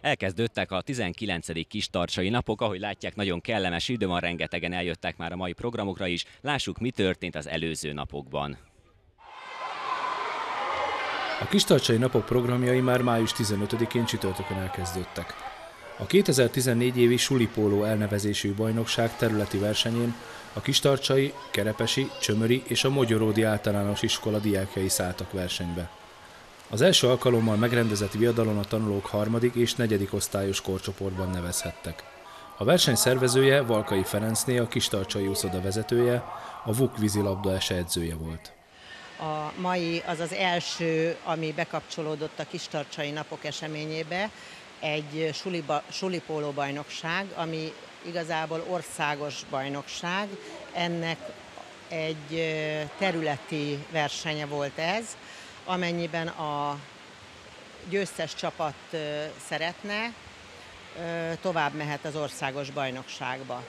Elkezdődtek a 19. kis tartsai napok, ahogy látják, nagyon kellemes idő van, rengetegen eljöttek már a mai programokra is. Lássuk, mi történt az előző napokban. A Kistarcsai Napok programjai már május 15-én csütörtökön elkezdődtek. A 2014 évi Sulipóló elnevezésű bajnokság területi versenyén a Kistarcsai, Kerepesi, Csömöri és a Mogyoródi általános iskola diákjai szálltak versenybe. Az első alkalommal megrendezett viadalon a tanulók harmadik és negyedik osztályos korcsoportban nevezhettek. A verseny szervezője Valkai Ferencné, a Kistarcsai úszoda vezetője, a VUK vízilabda edzője volt. A mai az az első, ami bekapcsolódott a Kistarcsai napok eseményébe, egy suliba, sulipóló bajnokság, ami igazából országos bajnokság. Ennek egy területi versenye volt ez, amennyiben a győztes csapat szeretne, tovább mehet az országos bajnokságba.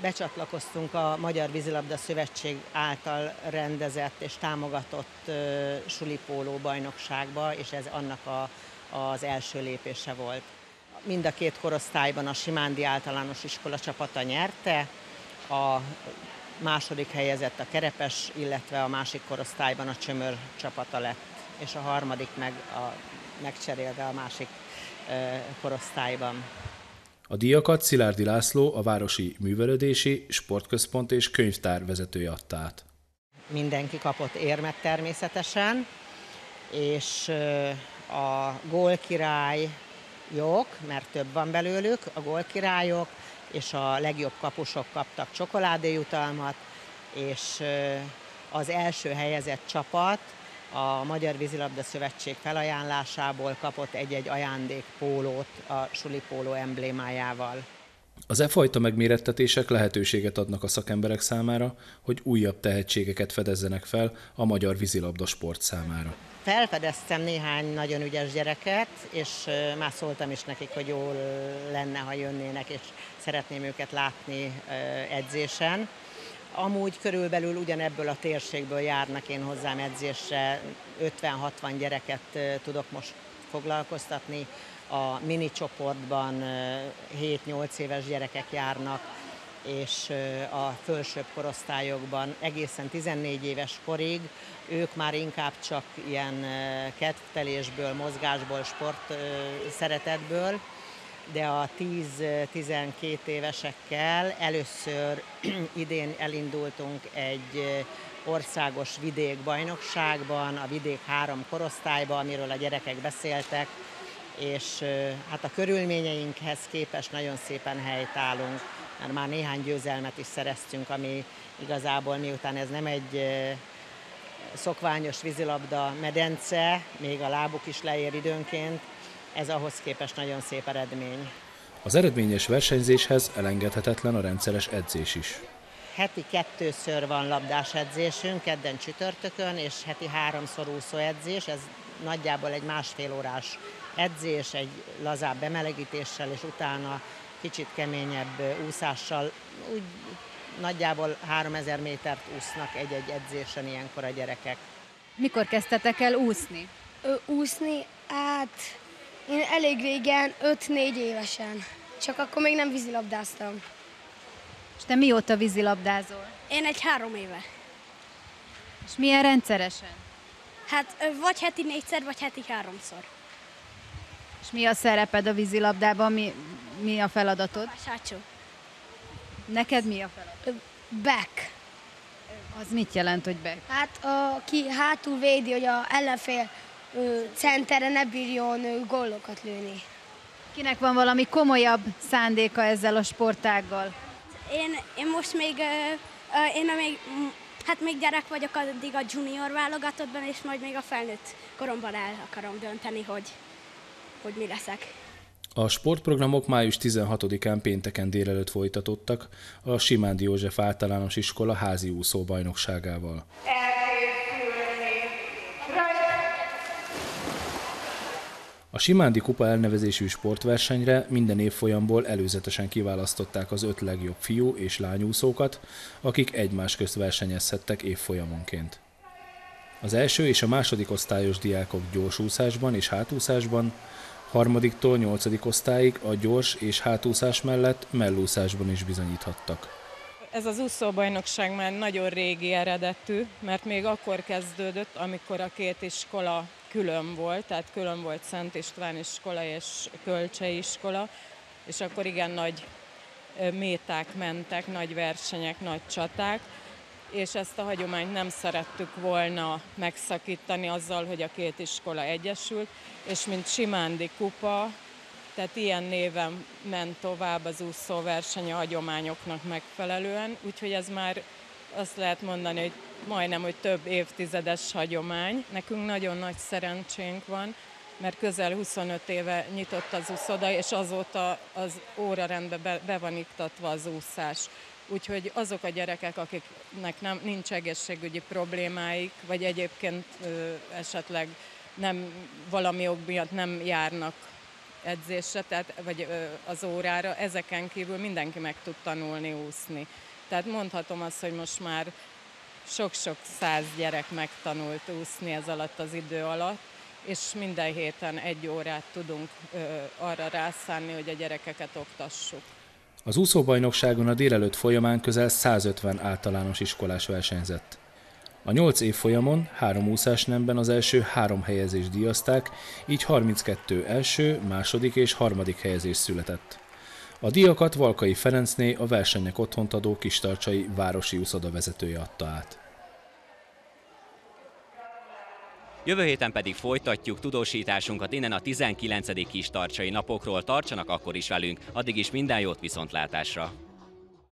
Becsatlakoztunk a Magyar Vízilabda Szövetség által rendezett és támogatott sulipóló bajnokságba, és ez annak a, az első lépése volt. Mind a két korosztályban a Simándi általános iskola csapata nyerte, a második helyezett a Kerepes, illetve a másik korosztályban a Csömör csapata lett, és a harmadik meg a, megcserélve a másik korosztályban. A díjakat Szilárdi László, a Városi Művelődési Sportközpont és Könyvtár vezetője adta át. Mindenki kapott érmet természetesen, és a gólkirály jók, mert több van belőlük, a gólkirályok, és a legjobb kapusok kaptak csokoládéjutalmat, és az első helyezett csapat a Magyar Vízilabda Szövetség felajánlásából kapott egy-egy ajándékpólót a sulipóló emblémájával. Az e fajta megmérettetések lehetőséget adnak a szakemberek számára, hogy újabb tehetségeket fedezzenek fel a magyar vízilabda sport számára. Felfedeztem néhány nagyon ügyes gyereket, és már szóltam is nekik, hogy jó lenne, ha jönnének, és szeretném őket látni edzésen. Amúgy körülbelül ugyanebből a térségből járnak én hozzám edzésre, 50-60 gyereket tudok most foglalkoztatni. A mini csoportban 7-8 éves gyerekek járnak, és a fölsőbb korosztályokban egészen 14 éves korig. Ők már inkább csak ilyen kedvtelésből, mozgásból, sport szeretetből, de a 10-12 évesekkel először idén elindultunk egy országos vidékbajnokságban, a vidék három korosztályban, amiről a gyerekek beszéltek, és hát a körülményeinkhez képest nagyon szépen helytállunk, mert már néhány győzelmet is szereztünk, ami igazából miután ez nem egy szokványos vízilabda medence, még a lábuk is leér időnként, ez ahhoz képest nagyon szép eredmény. Az eredményes versenyzéshez elengedhetetlen a rendszeres edzés is. Heti kettőször van labdás edzésünk, kedden csütörtökön, és heti háromszor úszóedzés, ez nagyjából egy másfél órás edzés, egy lazább bemelegítéssel, és utána kicsit keményebb úszással. Úgy nagyjából 3000 métert úsznak egy-egy edzésen ilyenkor a gyerekek. Mikor kezdtetek el úszni? Ö, úszni? Hát én elég régen, 5-4 évesen. Csak akkor még nem vízilabdáztam. És te mióta vízilabdázol? Én egy három éve. És milyen rendszeresen? Hát vagy heti négyszer, vagy heti háromszor. És mi a szereped a vízilabdában? Mi, mi a feladatod? Sácsó. Neked mi a feladat? Back. Az mit jelent, hogy back? Hát aki hátul védi, hogy a ellenfél centerre ne bírjon gólokat lőni. Kinek van valami komolyabb szándéka ezzel a sportággal? Én, én most még, én még, hát még gyerek vagyok addig a junior válogatottban, és majd még a felnőtt koromban el akarom dönteni, hogy, hogy mi leszek. A sportprogramok május 16-án pénteken délelőtt folytatottak a Simándi József általános iskola házi úszó bajnokságával. A Simándi Kupa elnevezésű sportversenyre minden évfolyamból előzetesen kiválasztották az öt legjobb fiú és lányúszókat, akik egymás közt versenyezhettek évfolyamonként. Az első és a második osztályos diákok gyorsúszásban és hátúszásban, Harmadiktól nyolcadik osztályig a gyors és hátúszás mellett mellúszásban is bizonyíthattak. Ez az úszóbajnokság már nagyon régi eredetű, mert még akkor kezdődött, amikor a két iskola külön volt, tehát külön volt Szent István iskola és Kölcsei iskola, és akkor igen nagy méták mentek, nagy versenyek, nagy csaták, és ezt a hagyományt nem szerettük volna megszakítani azzal, hogy a két iskola egyesült, és mint Simándi kupa, tehát ilyen néven ment tovább az úszóverseny a hagyományoknak megfelelően, úgyhogy ez már azt lehet mondani, hogy majdnem, hogy több évtizedes hagyomány. Nekünk nagyon nagy szerencsénk van, mert közel 25 éve nyitott az úszoda, és azóta az órarendbe be, be van iktatva az úszás. Úgyhogy azok a gyerekek, akiknek nem, nincs egészségügyi problémáik, vagy egyébként ö, esetleg nem valami ok miatt nem járnak edzésre, tehát, vagy ö, az órára, ezeken kívül mindenki meg tud tanulni úszni. Tehát mondhatom azt, hogy most már sok-sok száz gyerek megtanult úszni ez alatt az idő alatt, és minden héten egy órát tudunk ö, arra rászánni, hogy a gyerekeket oktassuk. Az úszóbajnokságon a délelőtt folyamán közel 150 általános iskolás versenyzett. A nyolc év folyamon három úszás nemben az első három helyezést díjazták, így 32 első, második és harmadik helyezés született. A díjakat Valkai Ferencné a versenyek otthont adó Kistarcsai városi úszoda vezetője adta át. Jövő héten pedig folytatjuk tudósításunkat innen a 19. kis tartsai napokról. Tartsanak akkor is velünk, addig is minden jót viszontlátásra!